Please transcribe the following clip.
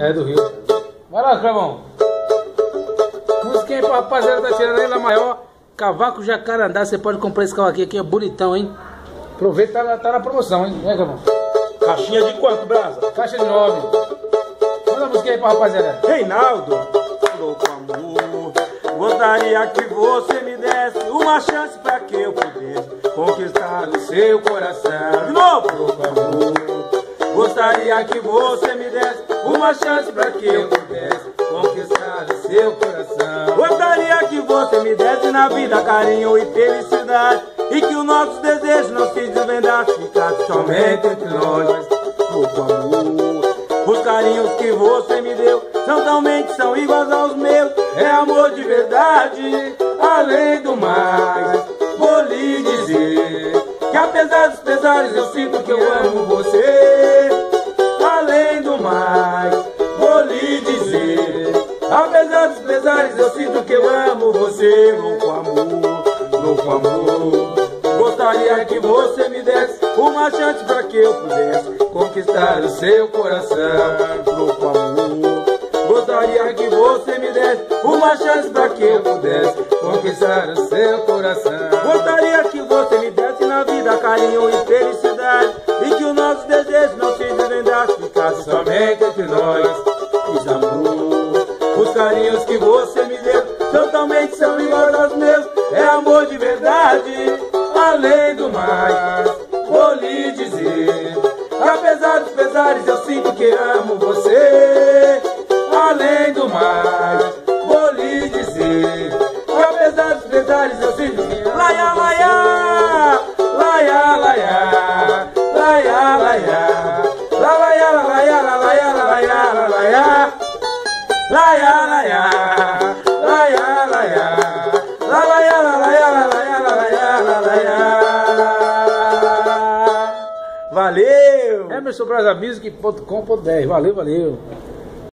É do Rio. Vai lá, Clavão. Música aí pra rapaziada da Tirana Maior. Cavaco Jacarandá. Você pode comprar esse cavaquinho aqui, é bonitão, hein? Aproveita, tá, tá na promoção, hein? É, Clavão. Caixinha de quanto, Brasa? Caixa de nove. Manda a música aí pra rapaziada. Reinaldo, louco amor. Gostaria que você me desse uma chance pra que eu pudesse conquistar o seu coração. Gostaria que você me desse uma chance pra que eu pudesse conquistar o seu coração. Gostaria que você me desse na vida carinho e felicidade. E que os nossos desejos não se desvendassem, ficasse somente entre nós. Louco amor. Os carinhos que você me deu são talmente são iguais aos meus. É amor de verdade, além do mais. Vou lhe dizer que apesar dos pesares eu sinto eu sinto que eu amo você. Louco amor, louco amor. Gostaria que você me desse uma chance para que eu pudesse conquistar o seu coração, louco amor. Gostaria que você me desse uma chance para que eu pudesse conquistar o seu coração. Gostaria que você me desse na vida carinho e felicidade e que os nossos desejos não se desvendassem, ficasse somente entre nós. Fiz amor, os carinhos que você além do mais. Vou lhe dizer apesar dos pesares eu sinto que amo você. Além do mais, vou lhe dizer apesar dos pesares eu sinto Valeu! É, meu Music.com.br. Valeu, valeu.